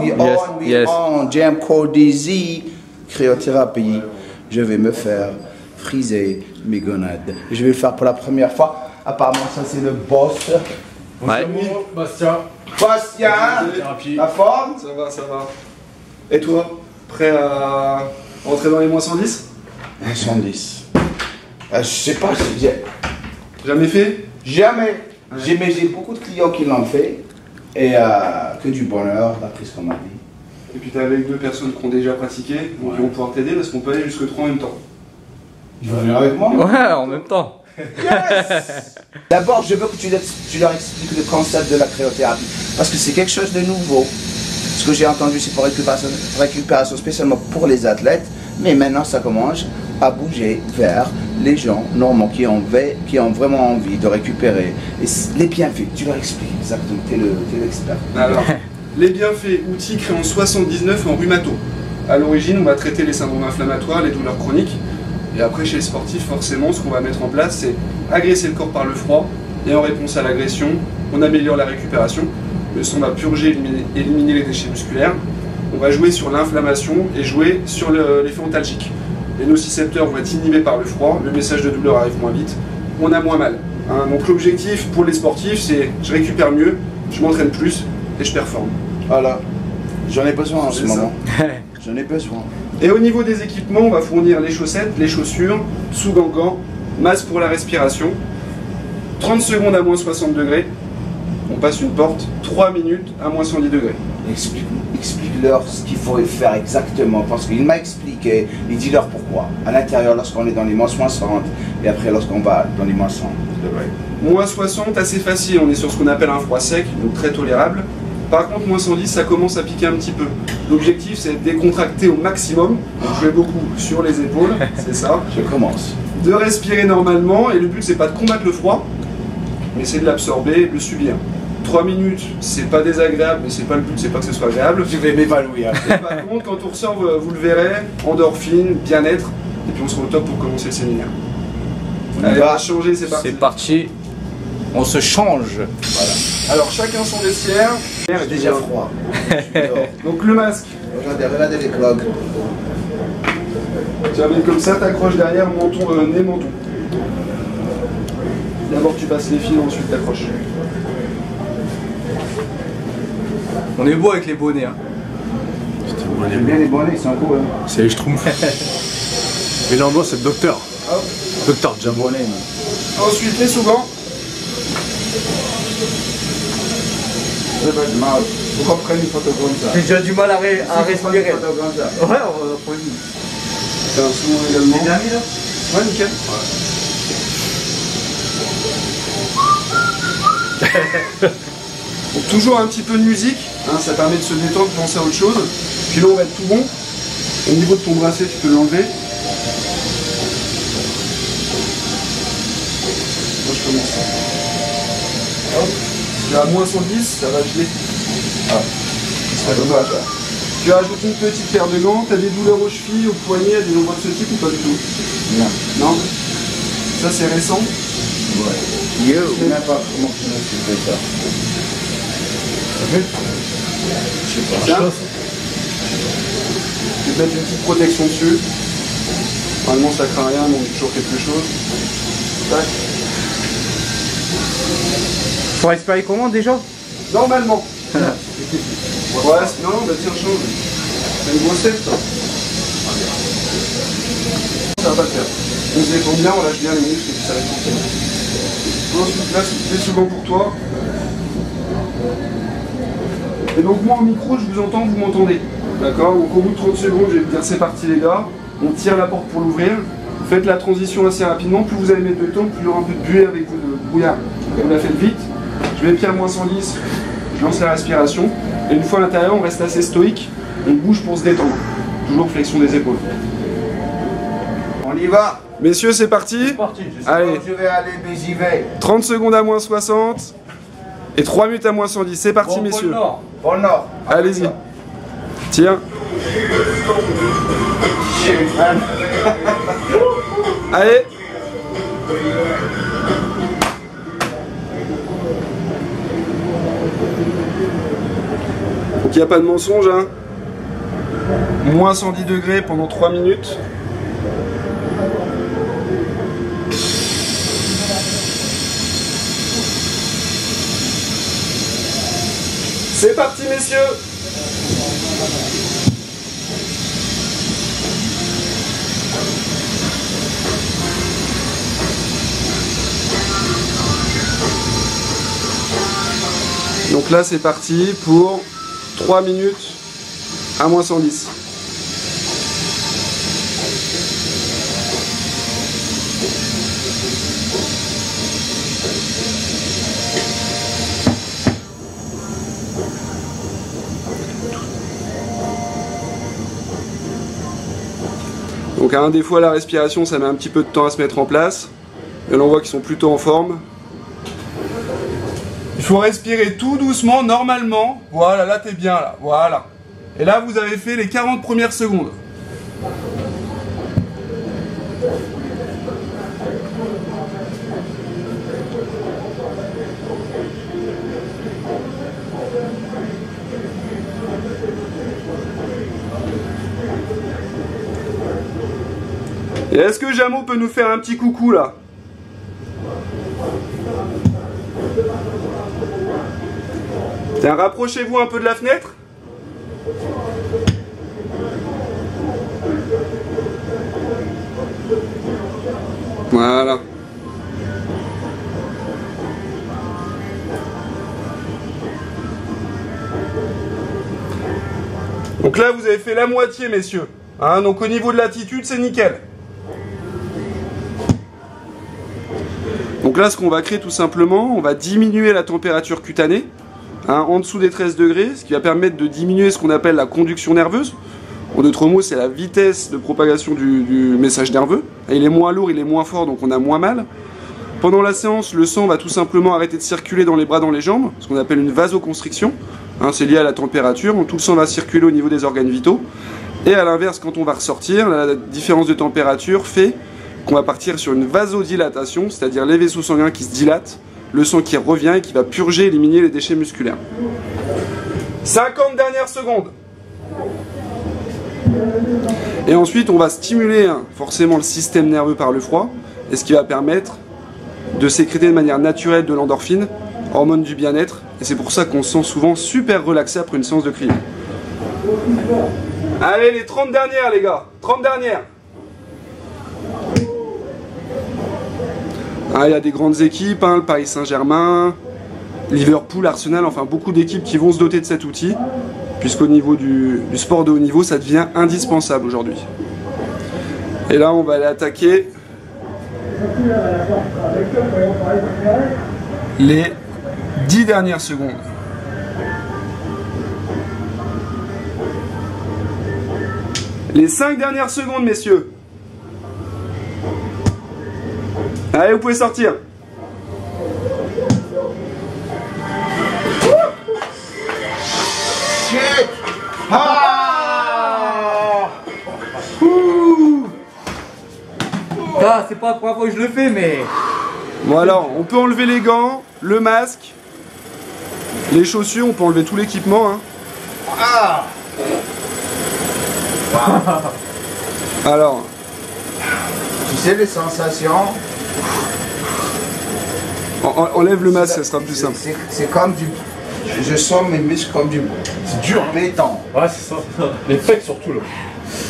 we Yes, on, we yes. on, Jam Code DZ, cryothérapie. Je vais me faire friser mes gonades. Je vais le faire pour la première fois. Apparemment, ça c'est le boss. Ouais. Bastien. Bastien, la forme Ça va, ça va. Et toi Prêt à rentrer dans les moins 110 110. Euh, je sais pas, j'ai Jamais fait? Jamais. J'ai mais j'ai beaucoup de clients qui l'ont fait. Et euh, que du bonheur, d'après ce qu'on m'a dit. Et puis t'es avec deux personnes qui ont déjà pratiqué, donc Ouais. ils vont pouvoir t'aider parce qu'on peut aller jusque 3 en même temps. Tu vas venir avec moi? Ouais, en même temps. D'abord, je veux que tu, leur- tu leur expliques le concept de la cryothérapie. Parce que c'est quelque chose de nouveau. Ce que j'ai entendu, c'est pour récupération, récupération spécialement pour les athlètes. Mais maintenant, ça commence à bouger vers les gens normaux qui ont, vraiment envie de récupérer. Et les bienfaits, tu leur expliques exactement. Tu es l'expert. Alors, les bienfaits, outils créés en 79 en rhumato. À l'origine, on va traiter les syndromes inflammatoires, les douleurs chroniques. Et après, chez les sportifs, forcément, ce qu'on va mettre en place, c'est agresser le corps par le froid. Et en réponse à l'agression, on améliore la récupération. Le sang va purger, éliminer, éliminer les déchets musculaires. On va jouer sur l'inflammation et jouer sur le- l'effet Les nocicepteurs vont être inhibés par le froid, le message de douleur arrive moins vite, on a moins mal. hein. donc l'objectif pour les sportifs, c'est je récupère mieux, je m'entraîne plus et je performe. Voilà. J'en ai besoin en ce moment. J'en ai besoin. Et au niveau des équipements, on va fournir les chaussettes, les chaussures, sous-gants, masque pour la respiration, 30 secondes à moins 60 degrés, on passe une porte, 3 minutes à moins 110 degrés. Explique- Explique-leur ce qu'il faut faire exactement, parce qu'il m'a expliqué, il dit leur pourquoi. À l'intérieur, lorsqu'on est dans les moins 60, et après lorsqu'on va dans les moins 100 degrés. Moins 60, assez facile, on est sur ce qu'on appelle un froid sec, donc très tolérable. Par contre, moins 110, ça commence à piquer un petit peu. L'objectif, c'est de décontracter au maximum, donc jouer beaucoup sur les épaules, c'est ça. Je commence. De respirer normalement, et le but, c'est pas de combattre le froid, mais c'est de l'absorber et de le subir. 3 minutes, c'est pas désagréable, mais c'est pas le but, c'est pas que ce soit agréable. Je vais m'évanouir. Et par contre, quand on ressort, vous, vous le verrez, endorphine, bien-être, et puis on sera au top pour commencer le séminaire. On Allez, va. changer, c'est parti. C'est parti. On se change. Alors, chacun son vestiaire. J'ai déjà froid. Donc, le masque, Regardez, regardez les clogs. tu vas mettre comme ça, t'accroches derrière, menton, euh, nez, menton. D'abord, tu passes les fils, ensuite t'accroches. On est beau avec les bonnets. Hein. J'aime bien les bonnets, ils sont cool. Hein. C'est les Schtroumpfs. Et non, moi, c'est le docteur. Hop. Docteur Jamo. Bonnets, moi. Ensuite, les sous-gants. Une photo comme ça. J'ai déjà du mal à, ré- à respirer. une photo comme ça. Ouais, on va prendre une. T'as un sous également. Les amis là Ouais, nickel. Donc, toujours un petit peu de musique, hein, ça permet de se détendre, de penser à autre chose. Puis là, on va être tout bon. Au niveau de ton bracelet, tu peux l'enlever. Moi, je commence. Hop. Tu à moins 110, ça va geler. Ah. Ça pas, ça. Tu rajoutes une petite paire de gants, tu as des douleurs aux chevilles, aux poignets, des endroits de ce type ou pas du tout? Non. Non? Ça c'est récent? Ouais. Yo. Je sais même pas comment tu fais ça. Je sais pas. Tiens. Tu peux mettre une petite protection dessus. Normalement ça craint rien, mais on dit toujours quelque chose. Tac. Faut respirer comment déjà Normalement. ouais, non, non, bah tiens, change. C'est une grossette, ça. Ça va pas le faire. On se détend bien, on lâche bien les muscles et puis ça va être tranquille. Ensuite, là, c'est souvent pour toi. Et donc, moi, au micro, je vous entends, vous m'entendez. D'accord Donc, au bout de 30 secondes, je vais vous dire c'est parti, les gars. On tire la porte pour l'ouvrir. Faites la transition assez rapidement. Plus vous allez mettre de temps, plus il y aura un peu de buée avec vous de brouillard. Vous la faites vite. Je mets le pied à moins 110. Je lance la respiration. Et une fois à l'intérieur, on reste assez stoïque. On bouge pour se détendre. Toujours flexion des épaules. On y va. Messieurs, c'est parti. parti. Je sais Allez. pas où je vais aller, mais j'y vais. 30 secondes à moins 60. Et 3 minutes à moins 110. C'est parti, Bon, messieurs. Nord. Bon Nord. Allez-y. Tiens. Allez. Ok, qu'il n'y a pas de mensonge, hein. Moins 110 degrés pendant 3 minutes. C'est parti, messieurs Donc là, c'est parti pour 3 minutes à moins 110. Donc un défaut à la respiration, ça met un petit peu de temps à se mettre en place. Et là, on voit qu'ils sont plutôt en forme. Il faut respirer tout doucement, normalement. Voilà, là t'es bien là, voilà. Et là vous avez fait les 40 premières secondes. Est-ce que Jamo peut nous faire un petit coucou là? Tiens, rapprochez-vous un peu de la fenêtre. Voilà. Donc là, vous avez fait la moitié, messieurs. Hein, donc au niveau de l'attitude, c'est nickel. Donc là, ce qu'on va créer tout simplement, on va diminuer la température cutanée hein, en dessous des 13 degrés, ce qui va permettre de diminuer ce qu'on appelle la conduction nerveuse. En d'autres mots, c'est la vitesse de propagation du, message nerveux. Il est moins lourd, il est moins fort, donc on a moins mal. Pendant la séance, le sang va tout simplement arrêter de circuler dans les bras, dans les jambes, ce qu'on appelle une vasoconstriction. Hein, c'est lié à la température, tout le sang va circuler au niveau des organes vitaux. Et à l'inverse, quand on va ressortir, la différence de température fait qu'on va partir sur une vasodilatation, c'est-à-dire les vaisseaux sanguins qui se dilatent, le sang qui revient et qui va purger, éliminer les déchets musculaires. 50 dernières secondes. Et ensuite, on va stimuler hein, forcément le système nerveux par le froid, et ce qui va permettre de sécréter de manière naturelle de l'endorphine, hormone du bien-être, et c'est pour ça qu'on se sent souvent super relaxé après une séance de cryo. Allez, les 30 dernières, les gars. 30 dernières. Ah, il y a des grandes équipes, hein, le Paris Saint-Germain, Liverpool, Arsenal, enfin beaucoup d'équipes qui vont se doter de cet outil, puisqu'au niveau du, sport de haut niveau, ça devient indispensable aujourd'hui. Et là, on va aller attaquer les 10 dernières secondes. Les 5 dernières secondes, messieurs. Allez, vous pouvez sortir. Shit Ah Ah, c'est pas la première fois que je le fais, mais. Bon alors, on peut enlever les gants, le masque, les chaussures, on peut enlever tout l'équipement. Hein. Ah Alors, Tu sais les sensations en- en- enlève le masque, ça sera plus simple. c'est- comme du... Je sens mes muscles comme du... C'est dur. béton. Ouais, c'est ça. Les pecs surtout là.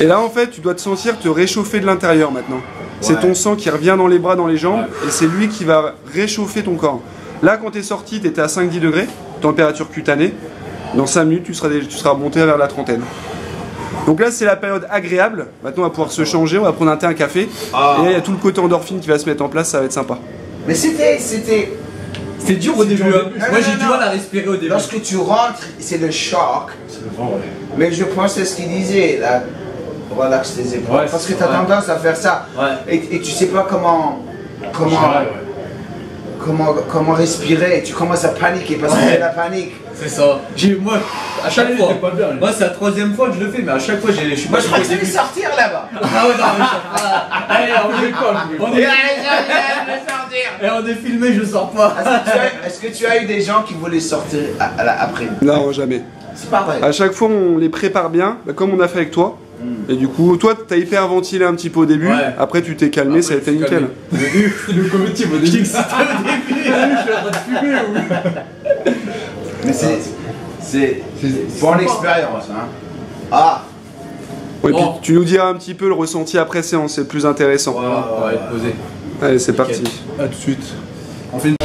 Et là, en fait, tu dois te sentir te réchauffer de l'intérieur maintenant. C'est Ouais. ton sang qui revient dans les bras, dans les jambes, et c'est lui qui va réchauffer ton corps. Là, quand tu es sorti, tu étais à 5-10 degrés, température cutanée. Dans 5 minutes, tu seras, déjà- tu seras monté vers la trentaine. Donc là, c'est la période agréable. Maintenant, on va pouvoir se changer, on va prendre un thé, un café. Ah. Et là, il y a tout le côté endorphine qui va se mettre en place, ça va être sympa. Mais c'était... C'était... C'était dur au début. hein. Non, Moi j'ai du mal à respirer au début. Lorsque tu rentres, c'est le choc. C'est le vent, ouais. Mais je pense que c'est ce qu'il disait, là. Relaxe tes épaules. Ouais, Parce que tu as tendance à faire ça. Ouais. Et, et tu sais pas comment... Comment... Général. Comment, comment respirer, tu commences à paniquer parce que c'est la panique. C'est ça. J'ai moi à chaque fois. pas bien. Moi c'est la troisième fois que je le fais, mais à chaque fois j'ai- je suis Moi pas je crois que au début. sortir là-bas. Ah ouais non mais je. Allez, on décolle. On Et est, et on est filmé, je sors pas. Est-ce que, tu as, eu des gens qui voulaient sortir après? Non, jamais. C'est pas vrai. À chaque fois, on les prépare bien, bah, comme on a fait avec toi. Et du coup, toi, t'as hyper ventilé un petit peu au début. Ouais. Après, tu t'es calmé, ça a été nickel. Au début, c'est le comité au début. Mais c'est. C'est. Pour l'expérience, hein. Ah Ouais, Bon. puis tu nous diras un petit peu le ressenti après séance, c'est le plus intéressant. Voilà, on va être posé. Allez, c'est parti. A tout de suite. On fait une